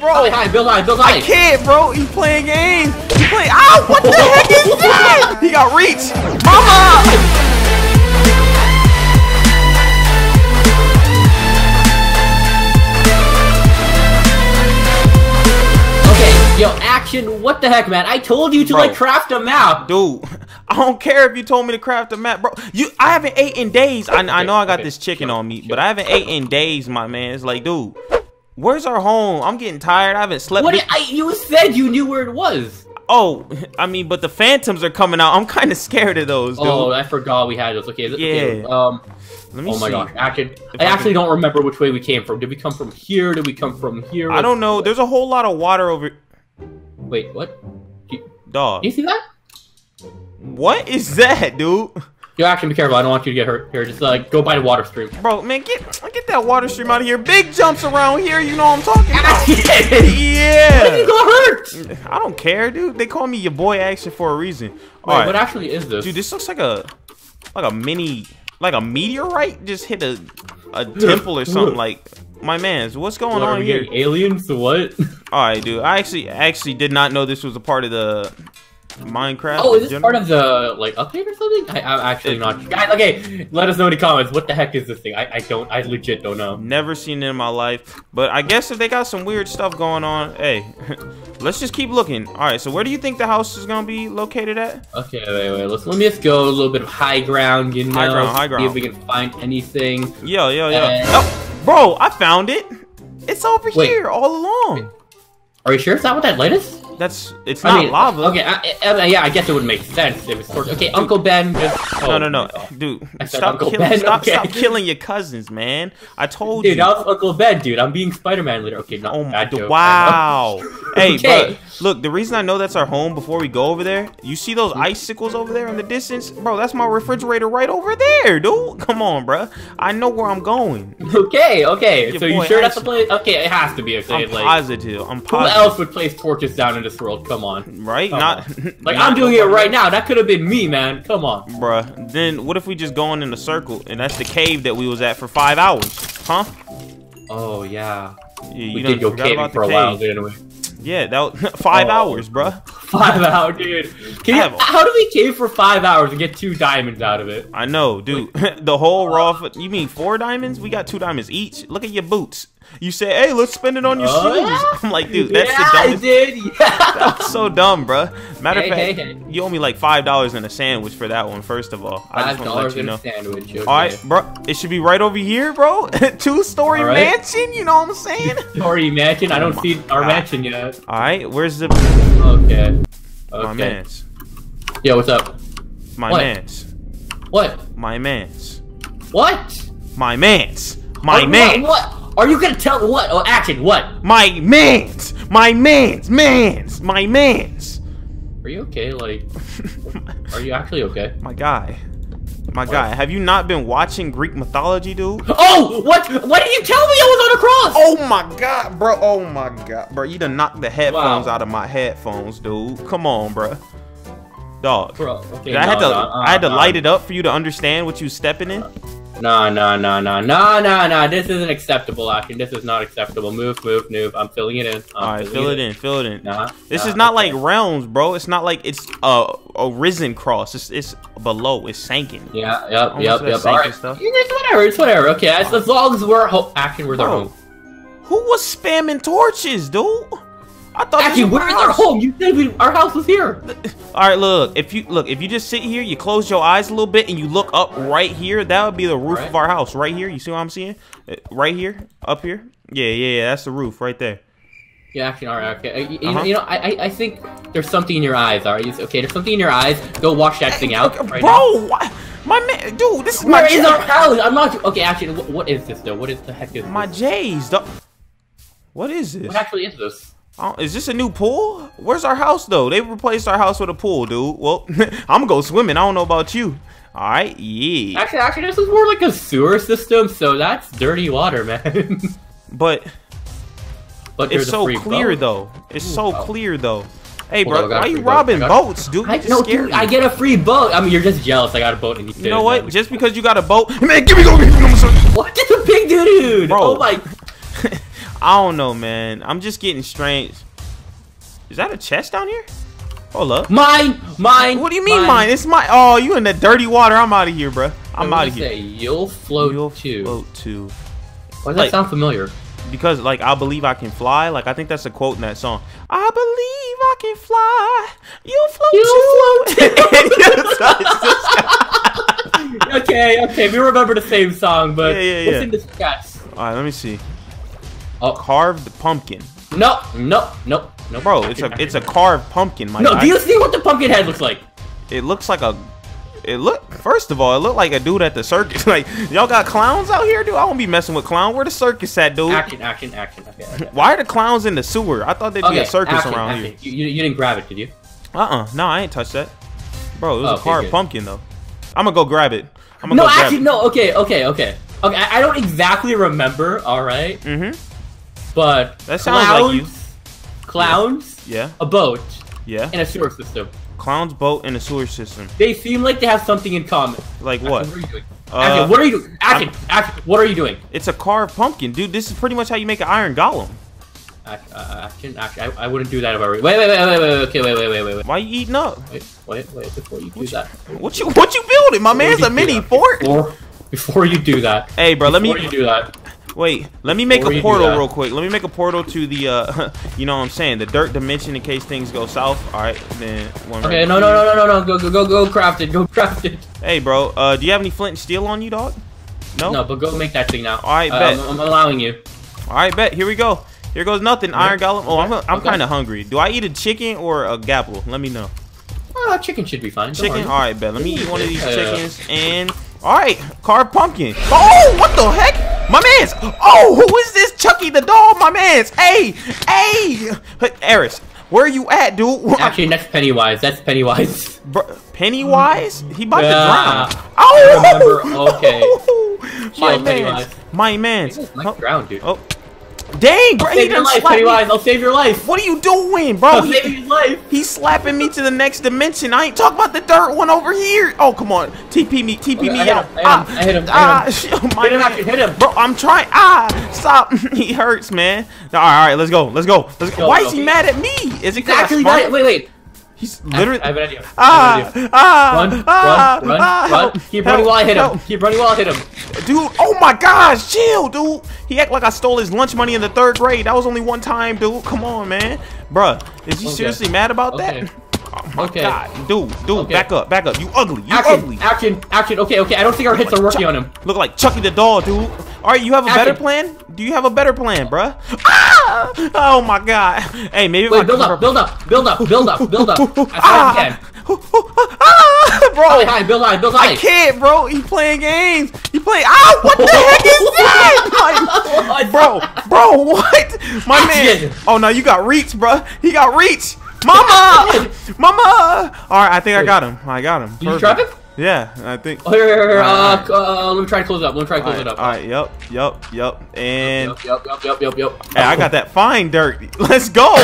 bro. Oh, hi, Bill High, Bill I can't, bro. He's playing games. He's playing. Ow! What the heck is that? He got reach. Mama! Okay, yo, action. What the heck, man? I told you to Bro. like craft a map. Dude, I don't care if you told me to craft a map, bro. You, I haven't ate in days. I, I know I got okay, this chicken sure, on me, sure. but I haven't ate in days, my man. It's like, dude, where's our home? I'm getting tired. I haven't slept. What? this- I, you said you knew where it was. oh, I mean, but the phantoms are coming out. I'm kind of scared of those, dude. Oh, I forgot we had those. Okay, it- okay, Yeah. um. Let me Oh my see. gosh, I, If I I actually can- don't remember which way we came from. Did we come from here? Did we come from here? I don't know. There's a whole lot of water over. Wait, what? You, Dog. do you see that? What is that, dude? Yo, action, be careful. I don't want you to get hurt. Here, just like go by the water stream. Bro, man, get get that water stream out of here. Big jumps around here. You know what I'm talking about? you yeah. got hurt. I don't care, dude. They call me your boy action for a reason. Wait, All right. what actually is this? Dude, this looks like a like a mini like a meteorite just hit a a temple or something. Like my man's, what's going What, on here? aliens? What? All right, dude. I actually actually did not know this was a part of the Minecraft. Oh, is this general. part of the like update or something? I, I'm actually not. Guys, okay, let us know in the comments. What the heck is this thing? I, I don't. I legit don't know. Never seen it in my life, but I guess if they got some weird stuff going on, hey, let's just keep looking. All right, so where do you think the house is gonna be located at? Okay, wait, wait. Let's let me just go a little bit of high ground. You know, High ground, high See if we can find anything. Yo, yo, yo. Uh, oh, bro, I found it. It's over Wait. here all along. Are you sure it's not what that light is? That's it's I not mean, lava. Okay, I, I, yeah, I guess it would make sense if it's torch. Okay, Uncle Ben. Just, No, oh, no, no, my God. dude. Stop Uncle killing. Ben, Stop, okay. stop killing your cousins, man. I told Dude, you. that was Uncle Ben, dude. I'm being Spider-Man later. Okay, not Oh my bad joke. Wow. hey, Okay. bro. Look, the reason I know that's our home before we go over there, you see those Hmm? icicles over there in the distance, bro? That's my refrigerator right over there, dude. Come on, bro. I know where I'm going. Okay, okay. Your so you sure that's the place? Okay, it has to be. Okay, I'm like positive. I'm positive. who else would place torches down in this world? Come on. Right? Come Not Like not I'm doing it right now. That could have been me, man. Come on. Bruh, then what if we just going in a circle and that's the cave that we was at for five hours? Huh? Oh yeah. Yeah, We did go caving for a the while, cave. didn't we? Yeah, that was five Oh. hours, bro. Five hours, dude. Can you, have- how do we cave for five hours and get two diamonds out of it? I know, dude. the whole raw. Foot, you mean four diamonds? We got two diamonds each. Look at your boots. You say, "Hey, let's spend it on your Oh, shoes." yeah? I'm like, dude, that's yeah, the I dumbest. did. Yeah. That's so dumb, bro. Matter of hey, fact, hey. you owe me like five dollars and a sandwich for that one. First of all, I Five just want to let you know. a sandwich. Okay. All right, bro. It should be right over here, bro. Two story right. mansion. You know what I'm saying? Two story mansion. I don't Oh see our God. mansion yet. All right, where's the Okay. my man's? Yo, what's up? My What? man's. What? My man's. What? My man's. My What- man. What? Are you gonna tell what? Oh, action. What? My man's. My man's. Man's. My man's. Are you okay? Like, are you actually okay? My guy. My guy. Have you not been watching Greek mythology, dude? Oh, what? What did you tell me I was on a cross? Oh my god, bro. Oh my god, bro. You done knocked the headphones Wow. out of my headphones, dude. Come on, bro. Dog. Bro, okay. I had to no, no, I had to no, light it up for you to understand what you stepping in. No, no, no, no, no, no, no. This isn't acceptable, action. This is not acceptable. Move, move, move. I'm filling it in. I'm All right, fill it in, fill it in. Nah, This nah, is not okay. like realms, bro. It's not like it's a a risen cross. It's it's below. It's sinking. Yeah, yep, Almost yep, yep. All right. stuff. It's whatever. It's whatever. Okay, as, as long as we're ho- action, we're their home. Who was spamming torches, dude? I thought Actually, this was where's my our house. home? You said we, our house was here. All right, look. If you look, if you just sit here, you close your eyes a little bit, and you look up right here. That would be the roof Right. of our house, right here. You see what I'm seeing? Uh, Right here, up here. Yeah, yeah, yeah. That's the roof right there. Yeah, actually, all right, okay. Uh, You, you Uh-huh. know, you know, I, I, I think there's something in your eyes. All right, You- okay. There's something in your eyes. Go wash that thing out, Okay, right now. bro. Why? My man, dude. This is my Where is our house? I'm not. Okay, actually, what, what is this though? What is the heck is this? my this? J's. dog. What is this? What actually is this? Oh, is this a new pool? Where's our house though? They replaced our house with a pool, dude. Well, I'm gonna go swimming. I don't know about you. All right, yeah. Actually, actually, this is more like a sewer system, so that's dirty water, man. But but it's so clear boat. though. It's so oh. clear though. Hey, Hold bro, I why you boat. robbing boats, dude? I, no, dude. I get a free boat. I mean, you're just jealous. I got a boat and you. You know what? Just because you got a boat, man, give me go. give me some- What? Just a big dude. Bro. Oh my. I don't know, man. I'm just getting strange. Is that a chest down here? Hold up. Mine, mine. What do you mean mine? It's my. Oh, you in that dirty water? I'm out of here, bro. I'm out of here. Say, You'll float You'll too. float too. Why does like- that sound familiar? Because like I believe I can fly. Like I think that's a quote in that song. I believe I can fly. You'll float You too. okay, okay, we remember the same song, but Yeah, yeah, what's yeah. in discuss? All right, let me see. Oh, Carved pumpkin, no, no, no, no, bro. It's a it's a carved pumpkin, my No, guy. do you see what the pumpkin head looks like? It looks like a. It look first of all, it looked like a dude at the circus. Like y'all got clowns out here, dude. I won't be messing with clown. Where the circus at, dude? Action, action, action. Okay, okay. Why are the clowns in the sewer? I thought there'd be Okay, a circus action, around action. here. You, you, didn't grab it, did you? Uh uh No, I ain't touched that. Bro, it was Oh, a carved good. pumpkin though. I'm gonna go grab it. I'm gonna No, go actually, no. Okay, okay, okay. Okay, I, I don't exactly remember. All right, Mm-hmm. But That sounds clowns, like you. Clowns, Yeah, a boat, yeah. and a sewer system. Clown's boat in a sewer system. They seem like they have something in common. Like Action, what? What are you doing? Uh, Action, what are you doing? Action, action, what are you doing? It's a carved pumpkin, dude. This is pretty much how you make an iron golem. Action, action. I, I wouldn't do that if I were. Wait, wait, wait, wait, wait, wait. Okay, wait, wait, wait, wait, wait. Why you eating up? Wait, wait, wait. Before you do that. What you what you building? My man's a you mini fort. Before, before you do that. Hey, bro, let me Before you do that. Wait. Let me make Before a portal real quick. Let me make a portal to the uh, you know what I'm saying, the dirt dimension in case things go south. All right, then one. Okay, right no, no, no, no, no, no. Go, go, go, go. Craft it. Go craft it. Hey, bro, uh, do you have any flint and steel on you, dog? No. No, but go make that thing now. Alright, Uh, bet. I'm, I'm allowing you. All right, bet. Here we go. Here goes nothing. Iron golem. Oh, I'm I'm Okay. kind of hungry. Do I eat a chicken or a gapple? Let me know. Uh, chicken should be fine. Chicken. All right, bet. Let me eat one of these Yeah. chickens and. All right, carved pumpkin. Oh, what the heck? My man's. Oh, who is this? Chucky the dog. My man's. Hey, hey, Eris, where are you at, dude? Actually, next Pennywise. That's Pennywise. Bro, Pennywise? He about Yeah. to drown. Oh, I remember. Okay. My man. Pennywise. My man's. This is my Oh, ground, dude. oh. Dang, bro. He Save your done life, slapped me. I'll save your life. What are you doing, bro? I'll He- save his life. He's slapping me to the next dimension. I ain't talking about the dirt one over here. Oh, come on. TP me. TP Okay, me I hit out. him, I hit him, I hit him, I ah, sh- my Hit him, actually, hit him. Bro, I'm trying. Ah, stop. he hurts, man. All right, all right, let's go. Let's go. Let's go. Go, Why go. is he mad at me? Is it I sparked? wait, wait. He's I literally. have an idea. I Ah, have an idea. ah, Run, ah, run, run, ah, run. help, Keep running help, while I hit him. help. Keep running while I hit him. Dude, oh my gosh, chill, dude. He act like I stole his lunch money in the third grade. That was only one time, dude. Come on, man. Bruh, is he Okay. seriously mad about Okay. that? Oh my Okay. god. Dude, dude, Okay. back up, back up. You ugly. You Action, ugly. action, action. Okay, okay. I don't think our hits are working on him. Look like Chucky the doll, dude. Alright, you have a better plan? Do you have a better plan, bruh? Ah! Oh my god. Hey, maybe Wait, build up, build up, build up, build up, build up. Ah! as ah! Bro, High, high, build high, build high. I can't, bro. He playing games. He playing. Ah, what the heck is that? Like, bro, bro, what? My man. Oh no, you got reach, bro. He got reach. Mama, mama. All right, I think I got him. I got him. Did you Perfect. trap him? Yeah, I think. Oh, here, here, here, uh, Alright. uh, let me try to close it up. Let me try to close right, it up. all right, yep, yep, yep, and Yup, yup, yup, yup, yup, yup. hey, I got that fine dirt. Let's go.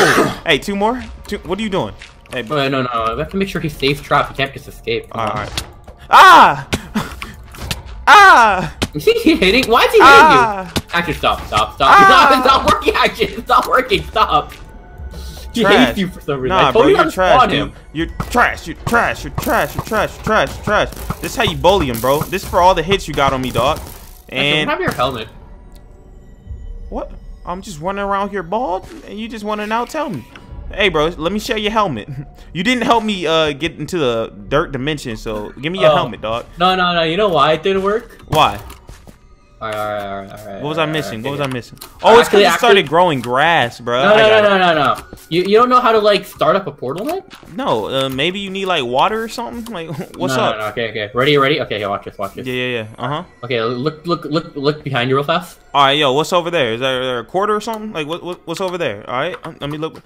hey, two more. Two, what are you doing? Hey, Oh, no, no, no. We have to make sure he stays trapped. He can't just escape. Come all on. right. Ah, ah, Is he hitting? Why is he hitting ah. you? Action, stop, stop, stop. Ah. Stop, stop working, action. It's not working, stop. He Trash. hates you for some reason. I Nah, told bro, you you're to trash, dude. him. You're trash. You're trash. You're trash. You're trash. You're trash. You're trash. This is how you bully him, bro. This is for all the hits you got on me, dog. And And have your helmet. what? I'm just running around here bald, and you just want to now tell me. Hey, bro, let me share your helmet. You didn't help me uh, get into the dirt dimension, so give me your Oh. helmet, dog. No, no, no. You know why it didn't work? Why? All right, all right, all right, all right. What was I missing? What was I missing? Oh, it's because it started growing grass, bro. No, no, no, no, no, no. You you don't know how to like start up a portal then? No, uh, maybe you need like water or something. Like, what's no, up? No, no, okay, okay. Ready, ready. Okay, here, watch this, watch this. Yeah, yeah, yeah. Uh huh. Okay, look, look, look, look behind you real fast. All right, yo, what's over there? Is there, there a quarter or something? Like, what, what what's over there? All right, um, let me look.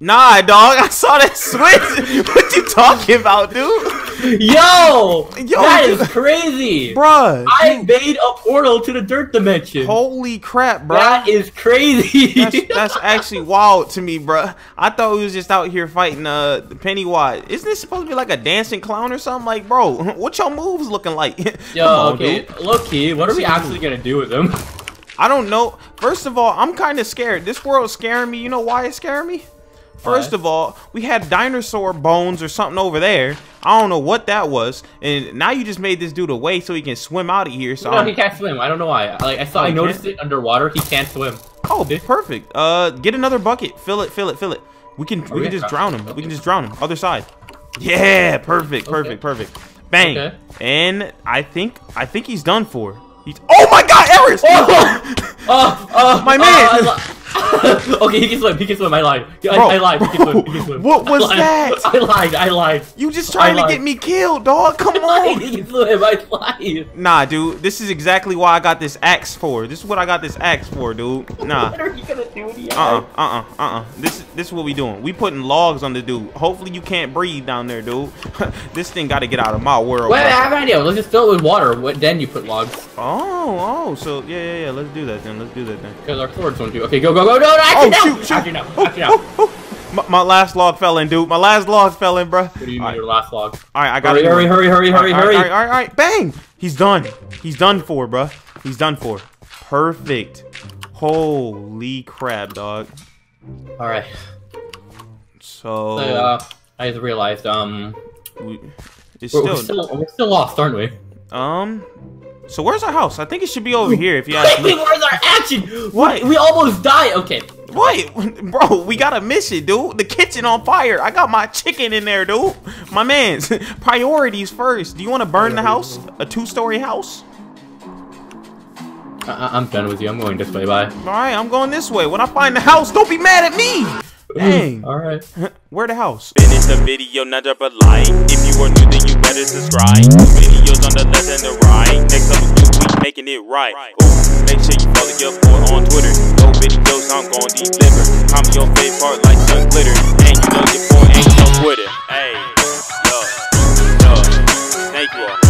Nah, dog, I saw that switch. what you talking about, dude? Yo, Yo, that dude. is crazy. Bruh, I made a portal to the dirt dimension. holy crap, bruh. That is crazy. That's, that's actually wild to me, bruh. I thought we was just out here fighting uh Pennywise. Isn't this supposed to be like a dancing clown or something? Like, bro, what your moves looking like? Yo, on, okay, dude. low key, what are we actually gonna do with him? I don't know. First of all, I'm kind of scared. This world's scaring me. You know why it's scaring me? First of all, we had dinosaur bones or something over there. I don't know what that was. And now you just made this dude away so he can swim out of here. So No, I'm- he can't swim. I don't know why. Like I saw, Oh, I noticed can't? it underwater. He can't swim. Oh, perfect. Uh, get another bucket. Fill it, fill it, fill it. We can we yeah, can just drown him. We can just drown him. Other side. Yeah, perfect, perfect, perfect. Bang. Okay. And I think I think he's done for. He's Oh my God, Eris! Oh, oh, My oh, man! I li- okay, he can swim. He can swim. I lied. I, Bro, I lied. He can swim. He can swim. what I was lied. that? I lied. I lied. you just trying to get me killed, dog. Come on. He can swim. I lied. Nah, dude. This is exactly why I got this axe for. This is what I got this axe for, dude. Nah. What are you gonna do? You Uh-uh, uh-uh, uh-uh. This this is what we doing. We putting logs on the dude. Hopefully you can't breathe down there, dude. this thing got to get out of my world. Wait, I have an idea. Let's just fill it with water. What, then you put logs. Oh, oh, so yeah, yeah, yeah. Let's do that then. Let's do that then. Because our swords won't do. Okay, go, go, go. No, no, Oh actually, no. shoot, shoot! Actually, no. Oh, Actually, no. oh, oh. My, my last log fell in, dude. My last log fell in, bro. What do you mean All right, your last log? all right, I got Hurry, it. hurry, hurry, hurry, hurry, All right, hurry. All right, all right, all right, bang! He's done. He's done for, bro. He's done for. Perfect. Holy crap, dog. All right. So, So, uh, I just realized, um, we, it's we're, still, we're still we're still lost, aren't we? um. So where's our house? I think it should be over here. If you ask Wait, me. where's our action? What? We, we almost died. Okay. Wait, bro, we got a mission, dude. The kitchen on fire. I got my chicken in there, dude. My man's priorities first. Do you want to burn the house? A two-story house? I, I- I'm done with you. I'm going this way. Bye. All right, I'm going this way. When I find the house, don't be mad at me. Dang. All right. Where the house? Finish the video, not drop a like. If you are new, then you better subscribe. Videos on the left and the right. Next up a new making it right. Ooh, make sure you follow your boy on Twitter. No videos, I'm gon' deliver. Comment your favorite part like sun glitter. And you know your boy ain't no Twitter. Hey, love, love. Thank you all.